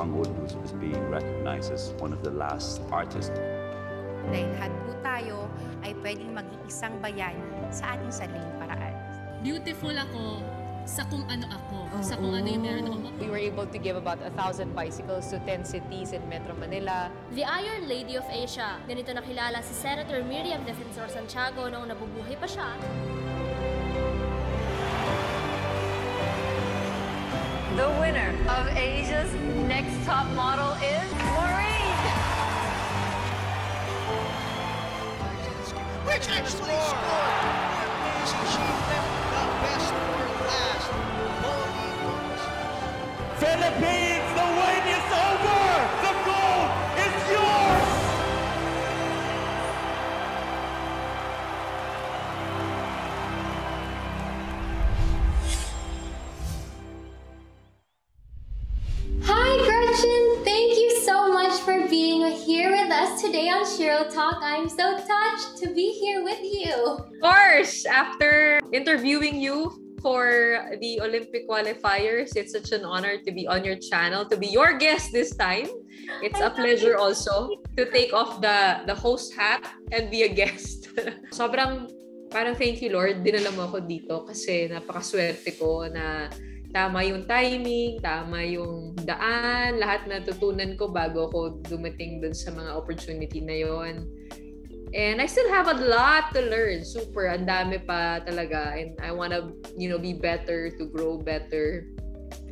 Wang Wundu is being recognized as one of the last artists. Dahil lahat po tayo ay pwedeng maging isang bayani sa ating sariling paraan. Beautiful ako sa kung ano ako, sa kung ano yung meron ako. We were able to give about a thousand bicycles to 10 cities in Metro Manila. The Iron Lady of Asia. Ganito nakilala si Senator Miriam Defensor Santiago noong nabubuhay pa siya. The winner of Asia's Next Top Model is Maureen. which actually scored. Amazing. She left the best for last. Shiro Talk. I'm so touched to be here with you. Of course, after interviewing you for the Olympic qualifiers, it's such an honor to be on your channel, to be your guest this time. It's a pleasure also to take off the the host hat and be a guest. Sobrang parang thank you Lord, dinala mo ako dito kasi napakaswerte ko na tama yung timing, tama yung daan, lahat natutunan ko bago ako dumating dun sa mga opportunity na yon. And I still have a lot to learn. Super, ang dami pa talaga. And I want to, you know, be better, to grow better.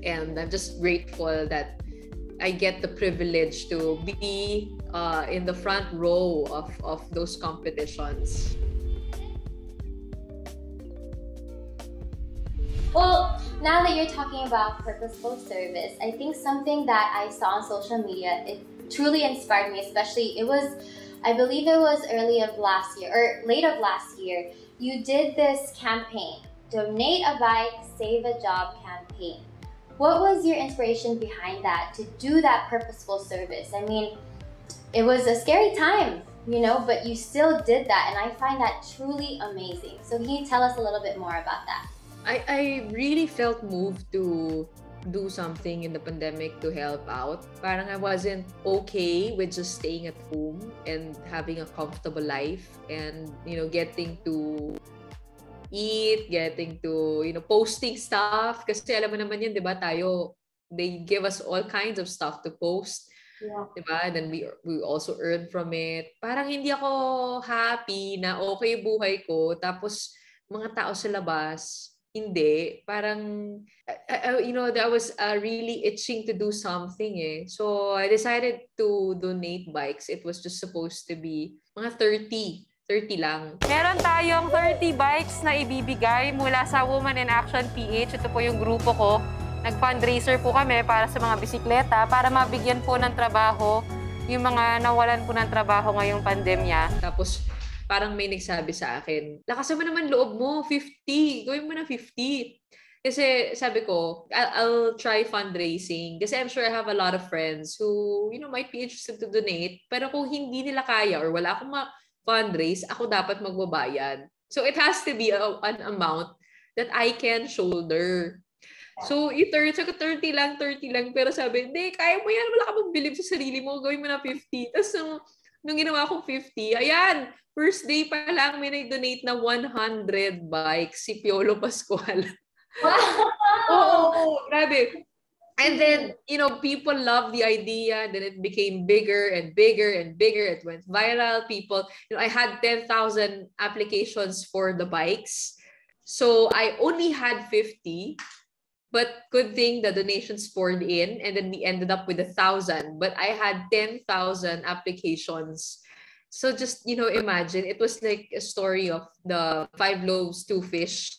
And I'm just grateful that I get the privilege to be uh, in the front row of, of those competitions. Well, now that you're talking about purposeful service, I think something that I saw on social media, it truly inspired me, especially it was, I believe it was early of last year or late of last year. You did this campaign, Donate a Bike, Save a Job campaign. What was your inspiration behind that to do that purposeful service? I mean, it was a scary time, you know, but you still did that, and I find that truly amazing. So, can you tell us a little bit more about that? I, I really felt moved to do something in the pandemic to help out. Parang I wasn't okay with just staying at home and having a comfortable life and, you know, getting to eat, getting to, you know, posting stuff. Kasi alam mo naman yan, di ba, tayo, they give us all kinds of stuff to post. Yeah. Diba? And then we, we also earn from it. Parang hindi ako happy na okay buhay ko. Tapos, mga tao sa labas, hindi. Parang, uh, you know, I was uh, really itching to do something eh. So, I decided to donate bikes. It was just supposed to be mga 30. 30 lang. Meron tayong 30 bikes na ibibigay mula sa Women in Action PH. Ito po yung grupo ko. Nag-fundraiser po kami para sa mga bisikleta para mabigyan po ng trabaho yung mga nawalan po ng trabaho ngayong pandemya. Tapos, parang may nagsabi sa akin, lakasan mo naman loob mo, 50. Gawin mo na 50. Kasi sabi ko, I'll, I'll try fundraising. Kasi I'm sure I have a lot of friends who, you know, might be interested to donate. Pero kung hindi nila kaya or wala akong ma-fundraise, ako dapat magbabayad. So it has to be a, an amount that I can shoulder. So, i-turn, so 30 lang, 30 lang. Pero sabi, hindi, kaya mo yan. Wala ka bang believe sa sarili mo. Gawin mo na 50. Tapos, nung ginawa kong 50, ayan, first day pa lang may nag-donate na 100 bikes si Piolo Pascual. Oo, oh, grabe. And then, you know, people love the idea. Then it became bigger and bigger and bigger. It went viral. People, you know, I had 10,000 applications for the bikes. So I only had 50. But good thing the donations poured in and then we ended up with a thousand. But I had 10,000 applications. So just, you know, imagine it was like a story of the five loaves, two fish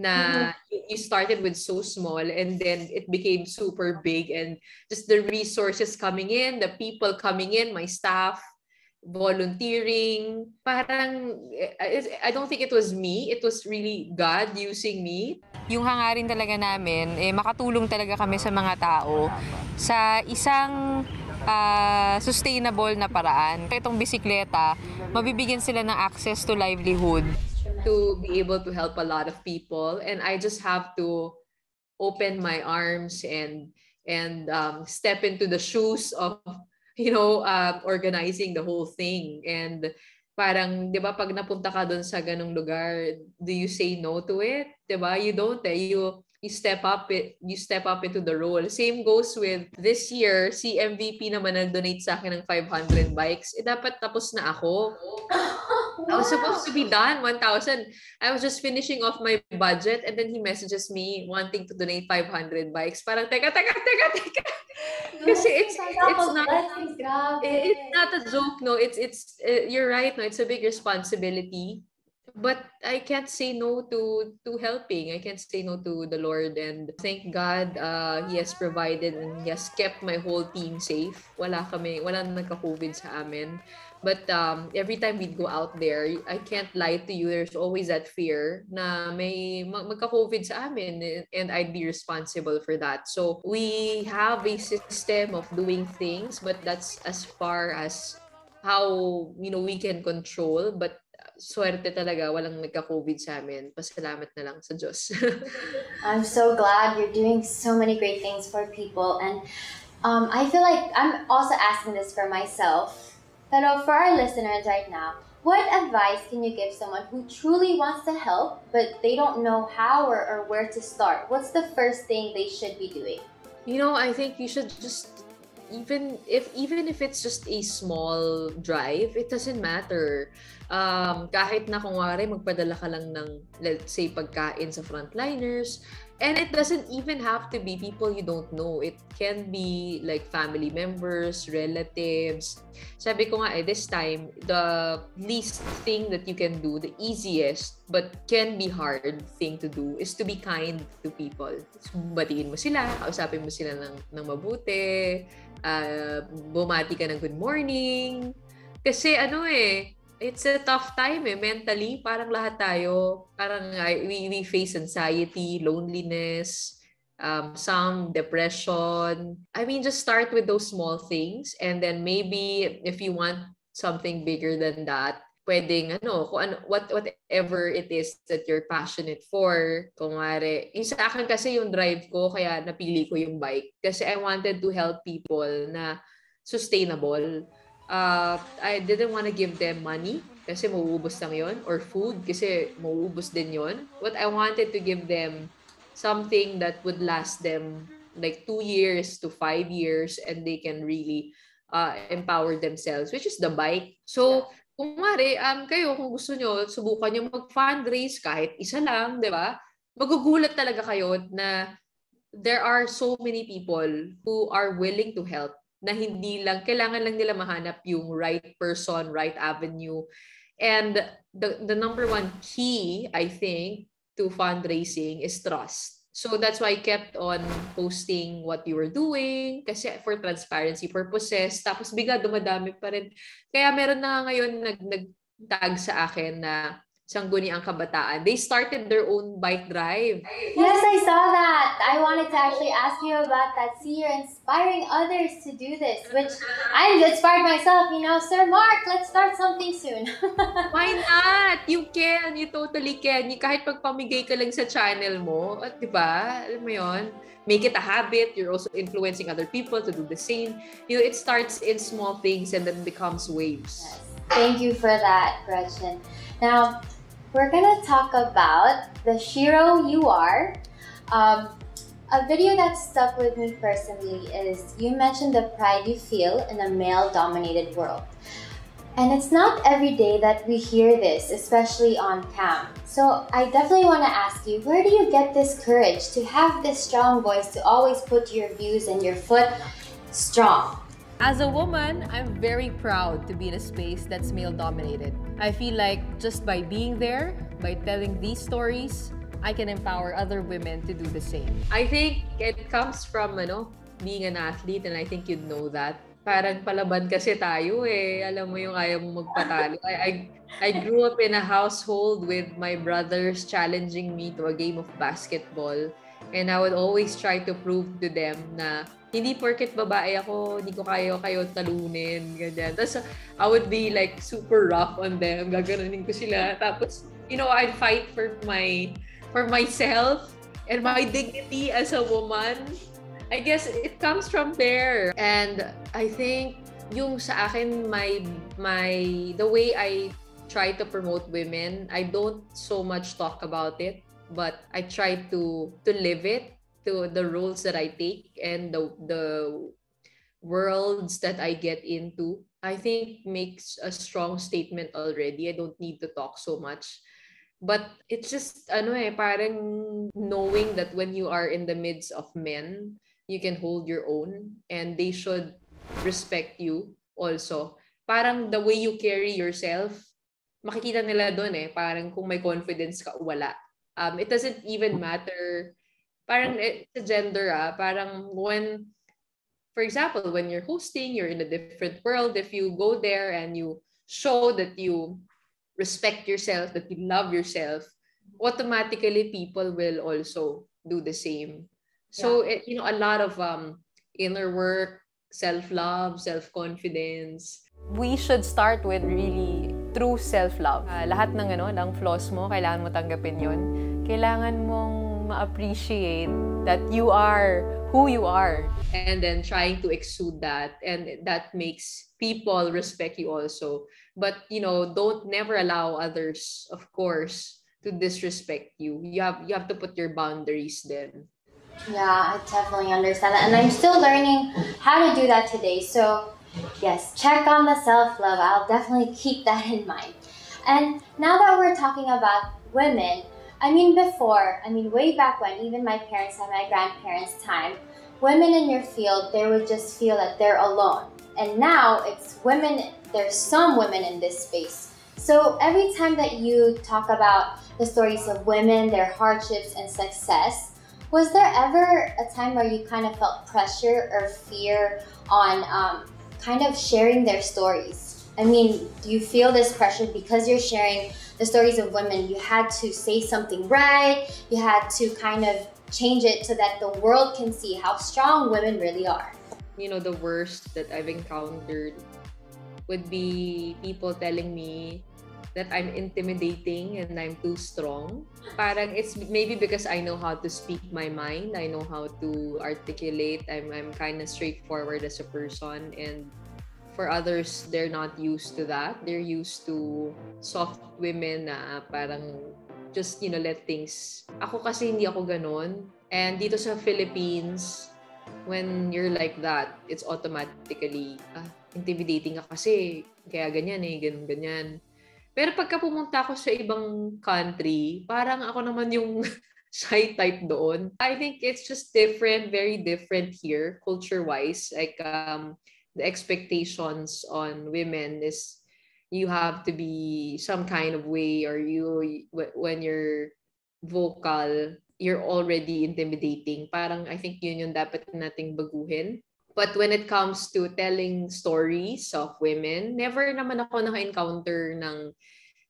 na mm-hmm. you started with so small and then it became super big and just the resources coming in, the people coming in, my staff, volunteering. Parang, I don't think it was me. It was really God using me. Yung hangarin talaga namin, eh, makatulong talaga kami sa mga tao sa isang ah, sustainable na paraan. Itong bisikleta, mabibigyan sila ng access to livelihood. to be able to help a lot of people and I just have to open my arms and and um, step into the shoes of you know uh, organizing the whole thing. And parang 'di ba pag napunta ka doon sa ganung lugar do you say no to it? 'di ba? You don't eh. You you step up it you step up into the role same goes with this year si MVP naman nag-donate sa akin ng 500 bikes eh dapat tapos na ako I was supposed to be done 1,000. I was just finishing off my budget and then he messages me wanting to donate 500 bikes. Parang, teka, teka, teka, teka. Kasi it's, it's not, it- it's not a joke, no. It's, it's, uh, you're right, no. It's a big responsibility. But I can't say no to to helping. I can't say no to the Lord and thank God uh, He has provided and He has kept my whole team safe. Wala kami, wala na nagka-COVID sa amin. But um, every time we'd go out there, I can't lie to you, there's always that fear na may mag- magka-COVID sa amin and- I'd be responsible for that. So we have a system of doing things, but that's as far as how you know we can control. But swerte talaga, walang nagka-COVID sa amin. Pasalamat na lang sa Diyos. I'm so glad you're doing so many great things for people. And um, I feel like I'm also asking this for myself. Pero for our listeners right now, what advice can you give someone who truly wants to help, but they don't know how or, or where to start? What's the first thing they should be doing? You know, I think you should just even if even if it's just a small drive, it doesn't matter. Um, kahit na kung wari, magpadala ka lang ng, let's say, pagkain sa frontliners. And it doesn't even have to be people you don't know. It can be like family members, relatives. Sabi ko nga eh, this time, the least thing that you can do, the easiest, but can be hard thing to do is to be kind to people. Batiin mo sila, kausapin mo sila ng, ng mabuti, uh, bumati ka ng good morning. Kasi ano eh, it's a tough time eh, mentally. Parang lahat tayo, parang we, we face anxiety, loneliness, um, some depression. I mean, just start with those small things and then maybe if you want something bigger than that, pwedeng ano, kung ano, what, whatever it is that you're passionate for. Kung mare, yung sa akin kasi yung drive ko, kaya napili ko yung bike. Kasi I wanted to help people na sustainable. Uh, I didn't want to give them money kasi mauubos lang yon or food kasi mauubos din yon. What I wanted to give them something that would last them like two years to five years and they can really uh, empower themselves, which is the bike. So, kung mari, um, kayo, kung gusto nyo, subukan nyo mag-fundraise kahit isa lang, di ba? Magugulat talaga kayo na there are so many people who are willing to help na hindi lang, kailangan lang nila mahanap yung right person, right avenue. And the, the number one key, I think, to fundraising is trust. So that's why I kept on posting what you were doing kasi for transparency purposes. Tapos bigla dumadami pa rin. Kaya meron na nga ngayon nag, nag-tag sa akin na Sangguni ang Kabataan. They started their own bike drive. Yes, I saw that. I wanted to actually ask you about that. See, you're inspiring others to do this, which I'm inspired myself. You know, Sir Mark, let's start something soon. Why not? You can. You totally can. You, kahit pagpamigay ka lang sa channel mo, at di ba? Alam mo yon make it a habit. You're also influencing other people to do the same. You know, it starts in small things and then becomes waves. Yes. Thank you for that, Gretchen. Now, we're gonna talk about the Shiro you are. Um, a video that stuck with me personally is you mentioned the pride you feel in a male dominated world. And it's not every day that we hear this, especially on cam. So I definitely want to ask you, where do you get this courage to have this strong voice to always put your views and your foot strong? As a woman, I'm very proud to be in a space that's male dominated. I feel like just by being there, by telling these stories, I can empower other women to do the same. I think it comes from ano, being an athlete and I think you'd know that. Parang palaban kasi tayo eh. Alam mo yung ayaw mo magpatalo. I, I, I grew up in a household with my brothers challenging me to a game of basketball. And I would always try to prove to them na hindi porket babae ako, hindi ko kayo kayo talunin, ganyan. Tapos I would be like super rough on them, gaganunin ko sila. Tapos, you know, I'd fight for my, for myself and my dignity as a woman. I guess it comes from there. And I think yung sa akin, my, my, the way I try to promote women, I don't so much talk about it, but I try to, to live it to the roles that I take and the, the worlds that I get into. I think makes a strong statement already. I don't need to talk so much. But it's just, ano eh, parang knowing that when you are in the midst of men, you can hold your own and they should respect you also. Parang the way you carry yourself, makikita nila doon eh, parang kung may confidence ka, wala. Um, it doesn't even matter, parang it's a gender ah, parang when, for example, when you're hosting, you're in a different world, if you go there and you show that you respect yourself, that you love yourself, automatically people will also do the same. So, it, you know, a lot of um, inner work, self-love, self-confidence. We should start with really true self-love. Uh, lahat ng ano, ng flaws mo, kailangan mo tanggapin yun. Kailangan mong ma-appreciate that you are who you are. And then trying to exude that. And that makes people respect you also. But, you know, don't never allow others, of course, to disrespect you. You have you have to put your boundaries then. Yeah, I definitely understand that. And I'm still learning how to do that today. So, yes, check on the self love. I'll definitely keep that in mind. And now that we're talking about women, I mean, before, I mean, way back when, even my parents and my grandparents' time, women in your field, they would just feel that they're alone. And now it's women, there's some women in this space. So every time that you talk about the stories of women, their hardships and success, was there ever a time where you kind of felt pressure or fear on um, kind of sharing their stories? I mean, do you feel this pressure because you're sharing the stories of women? You had to say something right, you had to kind of change it so that the world can see how strong women really are. You know, the worst that I've encountered would be people telling me that I'm intimidating and I'm too strong. Parang it's maybe because I know how to speak my mind. I know how to articulate. I'm, I'm kind of straightforward as a person. And for others, they're not used to that. They're used to soft women na parang just, you know, let things... Ako kasi hindi ako ganon. And dito sa Philippines, when you're like that, it's automatically, ah, intimidating ka kasi, kaya ganyan eh, ganun, ganyan. Pero pagka pumunta ako sa ibang country, parang ako naman yung shy type doon. I think it's just different, very different here, culture-wise. Like, um, the expectations on women is you have to be some kind of way or you, when you're vocal, you're already intimidating. Parang I think yun yung dapat nating baguhin. But when it comes to telling stories of women, never naman ako naka-encounter ng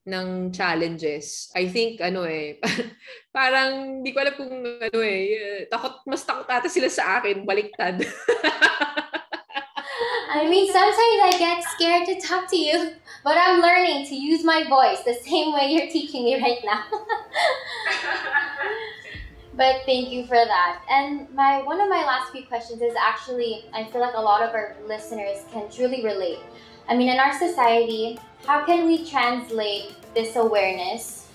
ng challenges. I think ano eh, parang hindi ko alam kung ano eh, takot mas takot ata sila sa akin, baliktad. I mean, sometimes I get scared to talk to you, but I'm learning to use my voice the same way you're teaching me right now. but thank you for that. And my one of my last few questions is actually I feel like a lot of our listeners can truly relate. I mean, in our society, how can we translate this awareness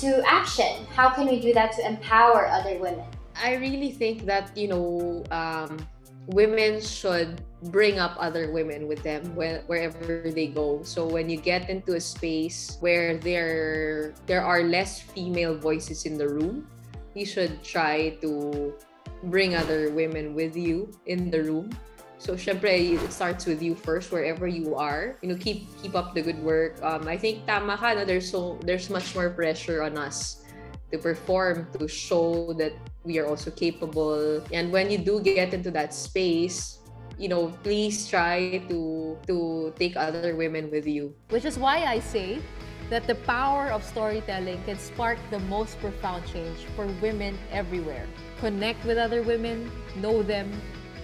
to action? How can we do that to empower other women? I really think that, you know, um, women should bring up other women with them where, wherever they go. So when you get into a space where there there are less female voices in the room, you should try to bring other women with you in the room. So syempre, it starts with you first wherever you are. You know, keep keep up the good work. Um, I think tama ka there's so there's much more pressure on us to perform to show that we are also capable. And when you do get into that space, you know, please try to to take other women with you. Which is why I say that the power of storytelling can spark the most profound change for women everywhere. Connect with other women, know them,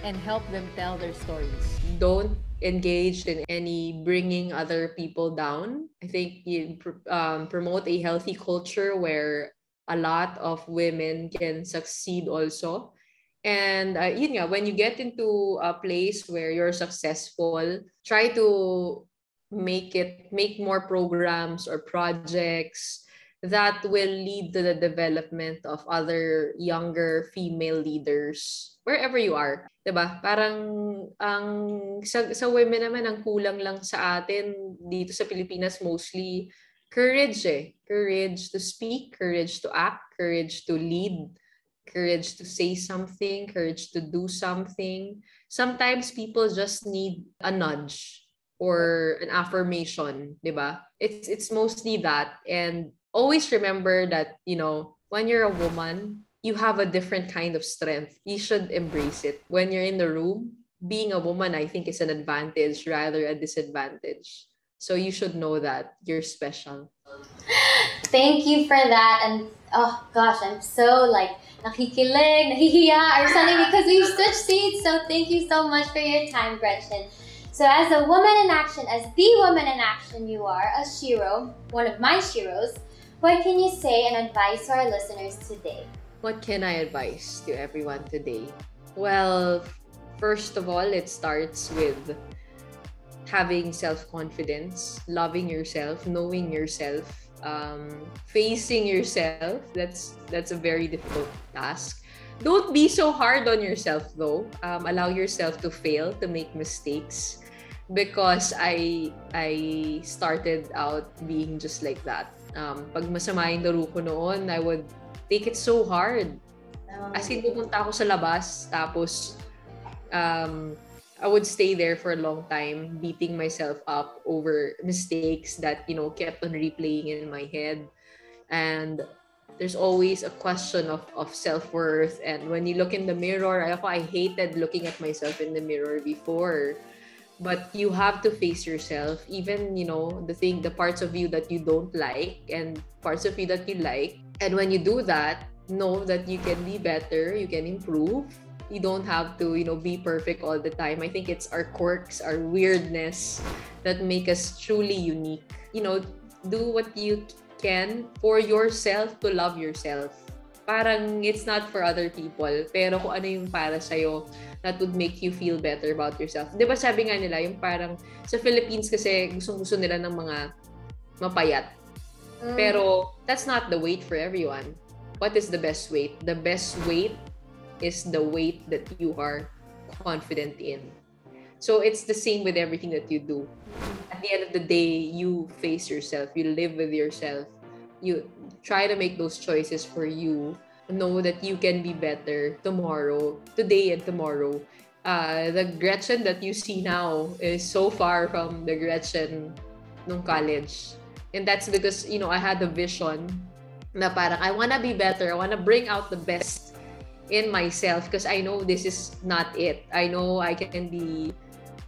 and help them tell their stories. Don't engage in any bringing other people down. I think you um, promote a healthy culture where a lot of women can succeed also And uh, yun nga, when you get into a place where you're successful, try to make it, make more programs or projects that will lead to the development of other younger female leaders wherever you are. 'di ba? Parang ang sa, sa women naman ang kulang lang sa atin dito sa Pilipinas mostly courage eh. Courage to speak, courage to act, courage to lead, courage to say something, courage to do something. Sometimes people just need a nudge or an affirmation, 'di ba? It's it's mostly that and always remember that, you know, when you're a woman, you have a different kind of strength. You should embrace it. When you're in the room, being a woman, I think, is an advantage rather a disadvantage. So you should know that you're special. Thank you for that. And oh gosh, I'm so like nakikilig, nahihiya or something because we've switched seats. So thank you so much for your time, Gretchen. So as a woman in action, as the woman in action you are, a Shiro, one of my Shiros, what can you say and advise to our listeners today? What can I advise to everyone today? Well, first of all, it starts with having self-confidence, loving yourself, knowing yourself, um, facing yourself. That's that's a very difficult task. Don't be so hard on yourself though. Um, allow yourself to fail, to make mistakes, because I I started out being just like that. Um, pag masama yung laro ko noon, I would take it so hard. As in, pupunta ako sa labas, tapos um, I would stay there for a long time, beating myself up over mistakes that, you know, kept on replaying in my head. And there's always a question of, of self-worth. And when you look in the mirror, I, I hated looking at myself in the mirror before. But you have to face yourself, even, you know, the thing, the parts of you that you don't like and parts of you that you like. And when you do that, know that you can be better, you can improve, you don't have to you know be perfect all the time i think it's our quirks our weirdness that make us truly unique you know do what you can for yourself to love yourself parang it's not for other people pero kung ano yung para sa'yo that would make you feel better about yourself. 'Di ba sabi nga nila yung parang sa Philippines kasi gustong-gusto nila ng mga mapayat. Mm. Pero that's not the weight for everyone. What is the best weight? The best weight is the weight that you are confident in. So it's the same with everything that you do. At the end of the day, you face yourself, you live with yourself, you try to make those choices for you. Know that you can be better tomorrow, today and tomorrow. Uh, the Gretchen that you see now is so far from the Gretchen nung college. And that's because, you know, I had a vision na parang I wanna be better. I wanna bring out the best in myself because I know this is not it. I know I can be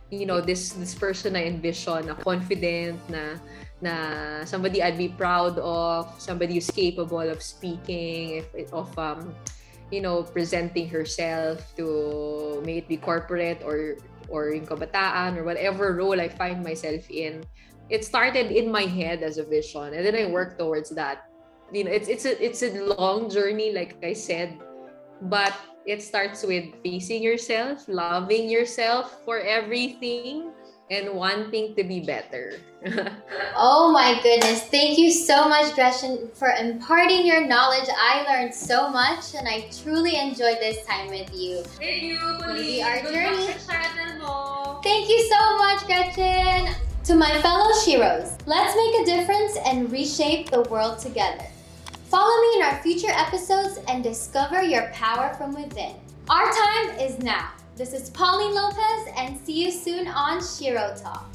you know this this person I envision na confident na na somebody I'd be proud of, somebody who's capable of speaking, if, of um you know presenting herself to may it be corporate or or in kabataan or whatever role I find myself in. It started in my head as a vision and then I worked towards that. You know, it's it's a it's a long journey like I said but it starts with facing yourself, loving yourself for everything, and wanting to be better. Oh my goodness. Thank you so much, Gretchen, for imparting your knowledge. I learned so much and I truly enjoyed this time with you. Thank you, Maybe our journey. Thank you so much, Gretchen. To my fellow Shiros, let's make a difference and reshape the world together. Follow me in our future episodes and discover your power from within. Our time is now. This is Pauline Lopez and see you soon on Shiro Talk.